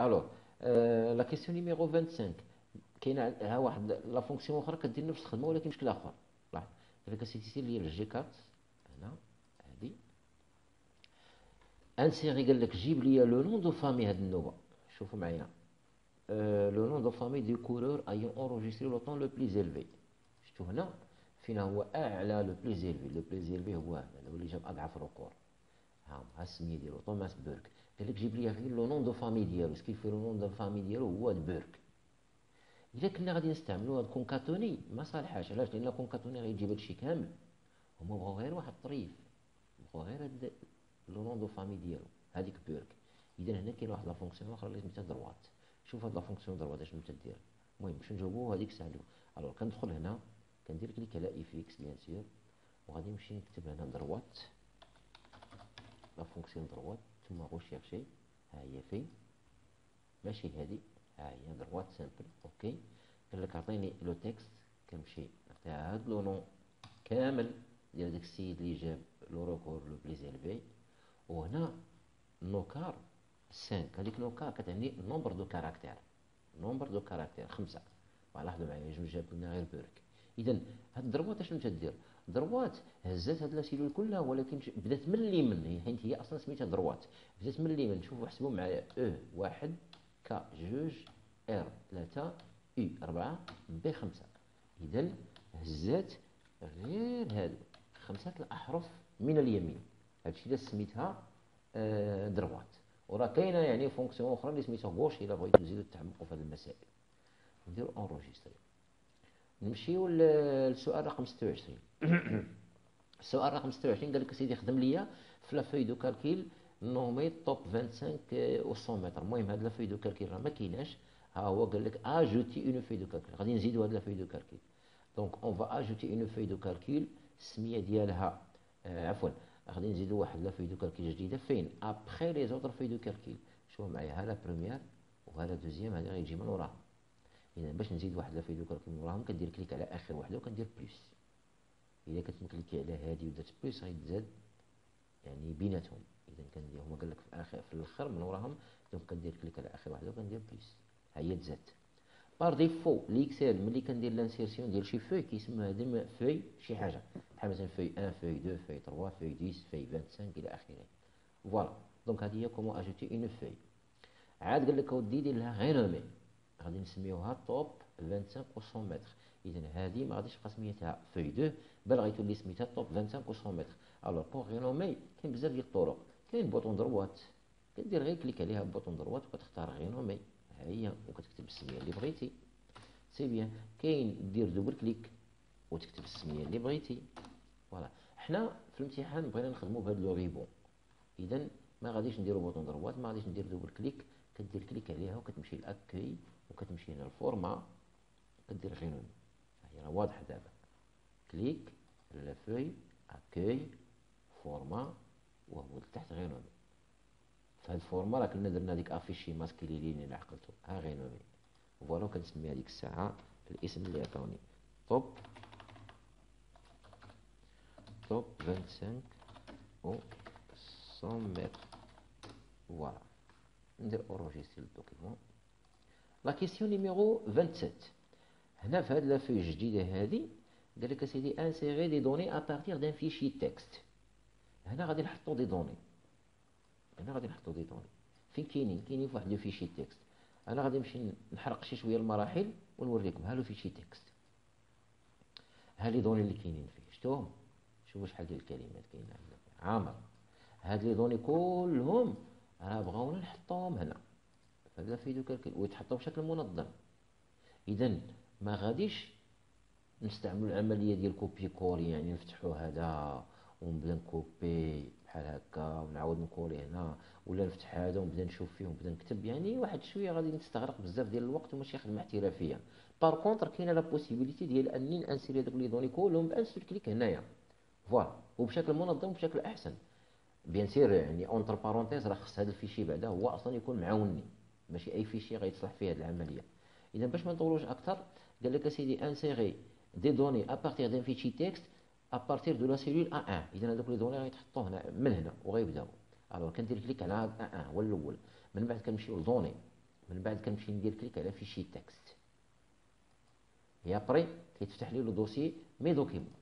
Alors la question numéro 25 كاينة ها واحد la fonction أخرى كدير نفس الخدمة ولكن بشكل اخر لاحظ. دابا كسيتي ديال الجي كات هنا هادي. insérer قال لك جيب لي le nom de famille هاد النوبة. شوفوا معايا. le nom de famille du coureur ayant enregistré le temps le plus élevé شفتوا هنا؟ فين هو أعلى le plus élevé le plus élevé هو هذا هو اللي جاب أضعف ال record ها ها السميه ديالو توماس بيرك قال لك جيب لي غير le nom de famille ديالو سكيفي le nom de famille ديالو هو بيرك الا كنا غادي نستعملوا هاد concaténer ما صالحاش علاش لأن concaténer غيجيب هادشي كامل هما بغاو غير واحد الطريف بغاو غير هاد le nom de famille ديالو هذيك بيرك اذا هنا كاين واحد la fonction أخرى اللي سميتها droite شوف هاد la fonction droite اش تدير المهم باش نجاوبو هذيك الساعة alors كندخل هنا كندير clic على fx bien sûr وغادي نمشي نكتب هنا droite la fonction droite ثم rechercher ها هي ماشي هذه. ها هي droite simple OK. قال لك عطيني le texte كنمشي نعطيها هاد le nom كامل. ديال داك السيد اللي جاب le record le plus élevé وهنا no_car 5 هذيك no_car كتعني nombre de caractères. nombre de caractères. خمسة. لاحظوا معايا جوج جاب لنا غير بيرك. اذا هاد ال droite اشنو تدير؟ droite هزات هاد la cellule كلها ولكن بدات من اليمين حيت هي أصلا سميتها droite بدات من اليمين شوفوا حسبوا معايا O واحد K جوج R ثلاثة E أربعة B خمسة. إذا هزات غير هادو خمسة الأحرف من اليمين. هادشي اللي سميتها آه، droite وراه كاينة يعني fonction أخرى اللي سميتها gauche إلا بغيتو تزيدو تعمقوا في هذه المسائل. نديرو enregistrer نمشيو للسؤال رقم 26 السؤال رقم 26 قال لك سيدي خدم ليا في la feuille de calcul nommée Top 25 و 100 متر. المهم هاد la feuille de calcul راه ما كايناش. ها هو قال لك ajouter une feuille de calcul غادي نزيدو هاد la feuille de calcul donc on va ajouter une feuille de calcul السميه ديالها. آه عفوا. غادي نزيدو واحد la feuille de calcul جديدة. فين؟ après les autres feuilles de calcul شوف معايا ها la première وها la deuxième هذا غيجي من وراها. إذا باش نزيد واحد la feuille de calcul من وراهم كندير clic على آخر وحدة وكندير plus إذا كتمكليكي على هادي ودرت plus غيتزاد يعني بيناتهم. إذا كندير هما قال لك في آخر في الآخر من وراهم donc كندير clic على آخر وحدة وكندير plus ها هي تزاد. par défaut l'Excel ملي كندير l'insertion ديال شي feuille كيسمى هذا feuille شي حاجة. بحال مثلا فوي 1 فوي 2 فوي 3 فوي 10 فوي 25 إلى آخره. voilà donc هذه هي comment ajouter une feuille عاد قال لك أودي دير لها renommer غادي نسميوها Top 25 و 100 متر. اذا هذه ما غاديش تبقى سميتها feuille 2 بل غيتولي سميتها Top 25 و 100 متر alors pour renommer كاين بزاف ديال الطرق. كاين bouton droite. كدير غير clic عليها bouton droite وكتختار renommer ها هي وكتكتب السمية اللي بغيتي. c'est bien. كاين دير double clic وتكتب السمية اللي بغيتي. voilà. حنا في الامتحان بغينا نخدموا بهذا le ruban اذا ما غاديش نديرو bouton droite ما غاديش ندير double clic. كدير clic عليها وكتمشي l'accueil. وكتمشي هنا ال format كدير renommer هي راه واضحة دابا. clic la feuille accueil format وهو لتحت renommer في هاد ال format راه كنا درنا ديك afficher masquer إلا عقلتو. ها renommer voilà كنسمي هذيك الساعة الاسم اللي عطاوني. Top Top 25 و 100 متر voilà. ندير enregistrer ال document la question numéro 27 هنا في هاد la feuille الجديدة هادي قال لك اسيدي insérer des données à partir d'un fichier texte هنا غادي نحطو des données هنا غادي نحطو des données فين كاينين كاينين في واحد le fichier texte أنا غادي نمشي نحرق شي شوية المراحل ونوريكم ها le fichier texte ها les données اللي كاينين فيه شفتوهم شوفوا شحال ديال الكلمات كاينة عندنا عامر هاد les données كلهم راه بغاونا نحطوهم هنا فهذا feuille de calcul ويتحطوا بشكل منظم. اذا ما غاديش نستعملوا العملية ديال copier coller يعني نفتحوا هذا ونبدأ ن copier بحال هكا ونعاود ن coller هنا ولا نفتح هذا ونبدأ نشوف فيه ونبدأ نكتب. يعني واحد شوية غادي نستغرق بزاف ديال الوقت وماشي خدمة احترافية. par contre كاينة la possibilité ديال اني ن insérer هذوك les données كلهم ب un seul clic هنايا. voilà وبشكل منظم وبشكل أحسن. bien sûr يعني entre parenthèses راه خص هذا ال fichier بعدا هو أصلا يكون معاوني ماشي أي fichier غيتصلح فيه هذه العملية. إذا باش ما نطولوش أكثر قال لك أسيدي insérer des données à partir d'un fichier texte à partir de la cellule A 1 إذا هذوك les données غيتحطوا هنا من هنا وغيبداو. alors كندير clic على هذا A 1 هو الأول من بعد كنمشيو ل données. من بعد كنمشي ندير clic على fichier texte et après كيتفتح لي le dossier mes documents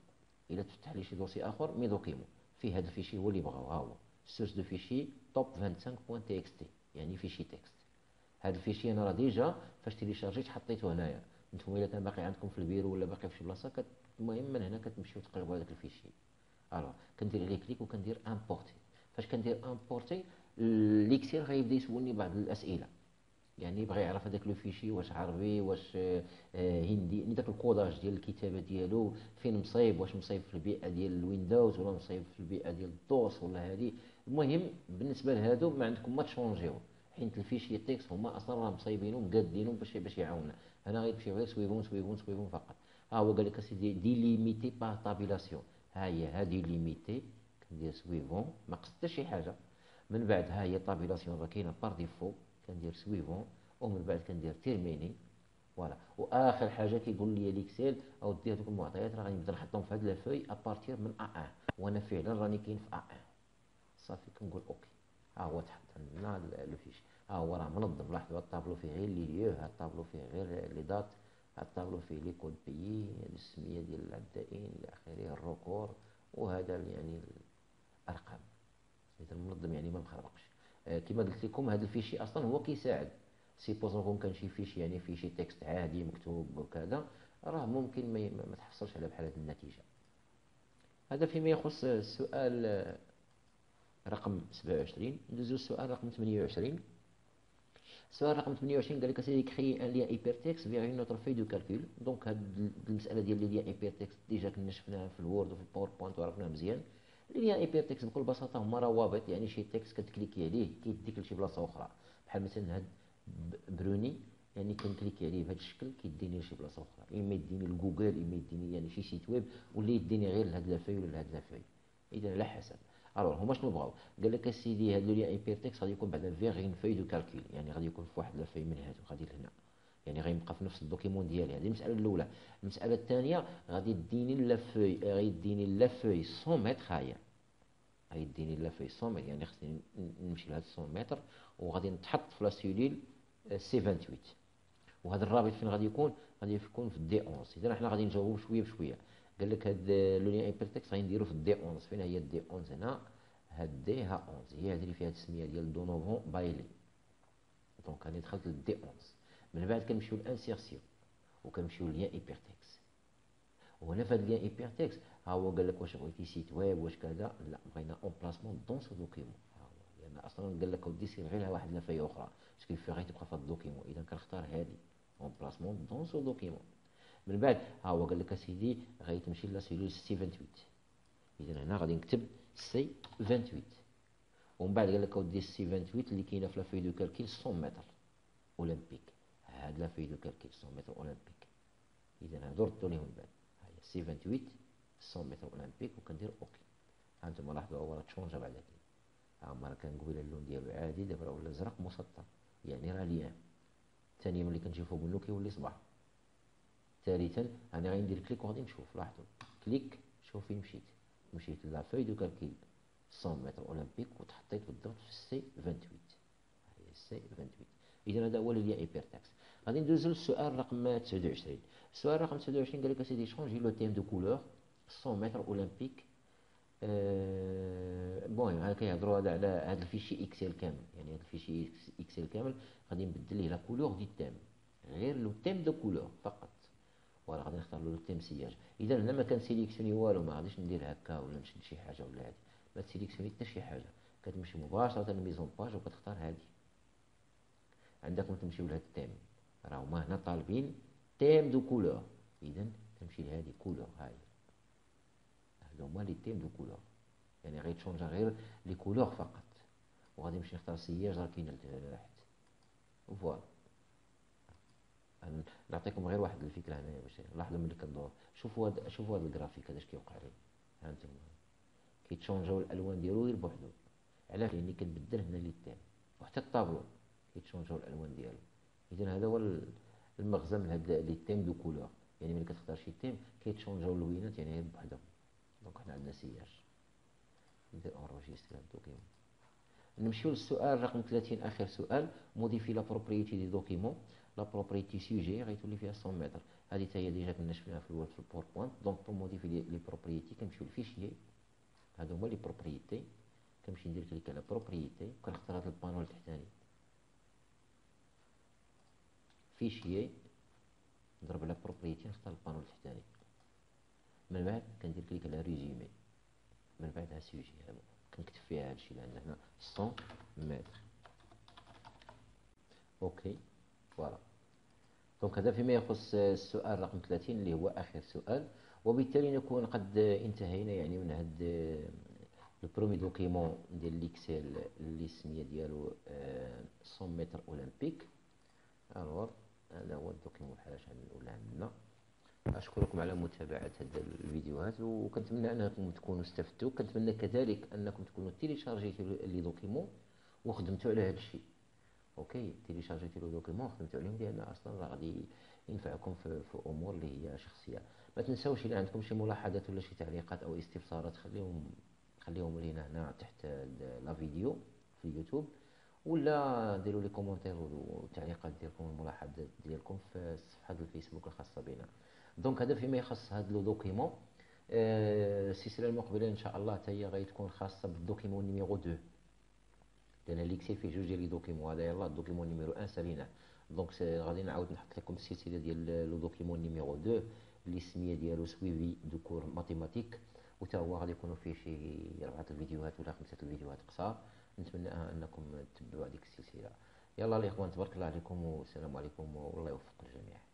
إلا تفتح لي شي dossier آخر mes documents فيه هذا ال fichier هو اللي بغاو. ها هو. source de fichier Top 25.txt يعني fichier texte هذا ال fichier أنا راه ديجا فاش تيليشارجيت حطيته هنايا. نتوما إلا كان باقي عندكم في البيرو ولا باقي في شي بلاصة المهم من هنا كتمشيو تقلبوا هذاك ال fichier. alors كندير عليه clic وكندير importer فاش كندير importer l'Excel غيبدا يسولني بعض الأسئلة. يعني بغى يعرف هذاك le fichier واش عربي واش آه، هندي يعني داك ال codage ديال الكتابة ديالو فين مصايب واش مصايب في البيئة ديال ال Windows ولا مصايب في البيئة ديال ال DOS ولا هذه المهم بالنسبة لهادو ما عندكم ما تشونجيو. حيت ال fichier texte هما أصلا راه مصايبينو مقادينو باش باش يعاونا هنا غيمشي غير suivant suivant suivant فقط. ها هو قال لك أسيدي délimité par tabulation ها هي ها délimité كندير suivant ما قست شي حاجة. من بعد ها هي tabulation راه كاينة par défaut كندير suivant ومن بعد كندير terminer voilà وآخر حاجة كيقول لي l'Excel أو دير دوك المعطيات راه غنبدا نحطهم في هاد la feuille à partir من A 1 وأنا فعلا راني كاين في ا 1 صافي كنقول OK. ها هو تحط لنا le fichier ها هو راه منظم لاحظوا الطابلو فيه غير لي ليو الطابلو فيه غير les dates الطابلو فيه les codes pays السميه ديال العدائين إلى اخره ال record وهذا يعني الارقام اذا منظم يعني ما مخربقش كما قلت لكم هذا ال fichier أصلا هو كيساعد. suppose يكون كان شي fichier يعني فيه شي texte عادي مكتوب وكذا راه ممكن ما تحصلش على بحال هذه النتيجة. هذا فيما يخص السؤال رقم 27 ندوزو السؤال رقم 28 السؤال رقم 28 قال لك سيدي créer un lien hypertexte vers une autre feuille de calcul. donc هاد المسألة ديال les liens hypertextes déjà كنا شفناها في ال Word وفي الباوربوينت وعرفناها مزيان. les liens hypertextes بكل بساطة هما روابط يعني شي texte كتكليكي عليه كيديك لشي بلاصة أخرى. بحال مثلا هاد بروني يعني كنكليكي عليه بهذا الشكل كيديني لشي بلاصة أخرى. إما يديني لجوجل إما يديني يعني شي site web ولا يديني غير لهاد la feuille ولا لهاد la feuille اذا على حسب. alors هما شنو بغاو قال لك اسيدي هاد le lien hypertexte غادي يكون بعدا vers une feuille de calcul يعني غادي يكون في واحد la feuille من هادو غادي لهنا يعني غيبقى في نفس ال document ديالي هذه المساله الاولى المساله الثانية غادي ديني la feuille غيديني la feuille 100 متر هايا غيديني la feuille 100 متر يعني خصني نمشي لهاد 100 متر وغادي نتحط في la cellule C 28 وهذا الرابط فين غادي يكون غادي يكون في ال D 11 اذا حنا غادي نجاوبوا بشويه بشويه قال لك هاد le lien hypertexte غادي نديرو في ال D 11 فين هي ال D 11 هنا؟ هاد D ها 11 هي هذه اللي فيها التسميه ديال Donovan Bailey donc أنا دخلت لل D 11 من بعد كنمشيو ل insertion وكنمشيو ل lien hypertexte وهنا في هاد lien hypertexte ها هو قال لك واش بغيتي site web واش كذا؟ لا بغينا un emplacement dans ce document لأن أصلا قال لك ودي سير غير واحد la feuille أخرى. parce que في غير تبقى في ال document إذا كنختار هذه un emplacement dans ce document من بعد. ها هو قال لك أسيدي غيتمشي la cellule C 28 اذا هنا غادي نكتب C 28 ومن بعد قال لك ودي C 28 اللي كاينة في la feuille de calcul 100 mètres olympique. هاد la feuille de calcul 100 mètres olympique. اذا هادو ردو ليهم من بعد. هاهي C 28 100 mètres olympique وكندير OK. ها أنتم لاحظوا هو راه تشونجا بعد هادي. ها راه كان قبيله اللون ديالو عادي دابا راه ولا ازرق مسطر. يعني راه lien. ثانيا ملي كنجي فوق منه كيولي صبع. ثالثا أنا غادي ندير clic وغادي نشوف لاحظوا clic شوف فين مشيت. مشيت la feuille de calcul 100 mètres olympique وتحطيت بالضبط في ال C 28 هي ال C 28 إذا هذا هو le lien hypertexte غادي ندوزو للسؤال رقم 29 السؤال رقم 29 قال لك أسيدي changer le thème de couleurs 100 mètres olympique ah bon هاكا كيهضروا هذا على هذا ال fichier Excel كامل. يعني هذا ال fichier Excel كامل غادي نبدل ليه la couleur des thèmes غير le thème de couleurs فقط. ولا غادي نختار له ال thème Sillage اذا هنا ما كنسيليكسيوني والو ما غاديش ندير هكا ولا نشد شي حاجة ولا هادي. ما تسيليكسيوني حتى شي حاجة. كتمشي مباشرة ل mise en page وكتختار هادي. عندكم تمشيو لهاد ال thème. راهو ما هنا طالبين thème de couleurs. اذا تمشي لهادي couleurs هاي. هادو هما les thèmes de couleurs. يعني غيتشونجا غير les couleurs فقط. وغادي نمشي نختار سياج راه كاين لتحت voilà. نعطيكم غير واحد الفكرة هنايا باش لاحظوا ملي كندور شوفوا هذا شوفوا هذا الجرافيك هذا اش كيوقع ليه ها أنتم. كيتشونجاو الألوان ديالو غير بوحدو. علاش؟ لأني كنبدل هنا les thèmes وحتى الطابلو كيتشونجاو الألوان ديالو. اذا هذا هو المغزى من هاد les thèmes de couleurs. يعني ملي كتختار شي thème كيتشونجاو اللوينات يعني غير بوحدهم donc حنا عندنا سياج. ندير enregistrer هاد ال document نمشيو للسؤال رقم 30 آخر سؤال. modifier la propriété du document la propriété sujet غيتولي فيها 100 متر هذه حتى هي déjà كنا شفناها في ال Word في ال PowerPoint donc pour modifier les propriétés كنمشيو لل fichier هادو هما les propriétés كنمشي ندير clic على propriétés وكنختار هذا ال panneau التحتاني fichier نضرب على propriétés نختار ال panneau التحتاني من بعد كندير clic على résumé من بعد ها sujet كنكتب فيها هادشي اللي عندنا هنا 100 متر OK voilà. donc هذا فيما يخص السؤال رقم 30 اللي هو آخر سؤال. وبالتالي نكون قد انتهينا يعني من هذا ال premier document ديال l'Excel اللي السميه ديالو 100 mètres olympique. alors هذا هو ال document بحال الاولى عندنا. أشكركم على متابعة هذه الفيديوهات وكنتمنى أنكم تكونوا استفدتوا. كنتمنى كذلك أنكم تكونوا تيليشارجيتوا les documents وخدمتوا على هذا الشيء. OK تيليشارجيتي les documents خدمتوا عليهم لأن أصلا راه غادي ينفعكم في, في أمور اللي هي شخصية. ما تنساوش إلا عندكم شي ملاحظات ولا شي تعليقات أو استفسارات خليهم خليهم لينا هنا تحت la vidéo في اليوتيوب ولا ديروا les commentaires والتعليقات ديالكم والملاحظات ديالكم في صفحة الفيسبوك الخاصة بنا. donc هذا فيما يخص هذا le document. آه، السلسله المقبلة إن شاء الله حتى هي غتكون خاصة بال document numéro 2 لأن ليكسي فيه جوج ديال les documents هذا يلاه ال document numéro 1 ساليناه donc غادي نعاود نحط لكم السلسله ديال le document numéro 2 اللي السميه ديالو suivi de cours mathématiques وتا هو غادي يكونوا فيه شي اربعه الفيديوهات ولا خمسه الفيديوهات قصار نتمنى انكم تتبعوا هذيك السلسله يلا الاخوان تبارك الله عليكم والسلام عليكم والله يوفق الجميع